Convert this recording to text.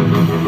Mm-hmm.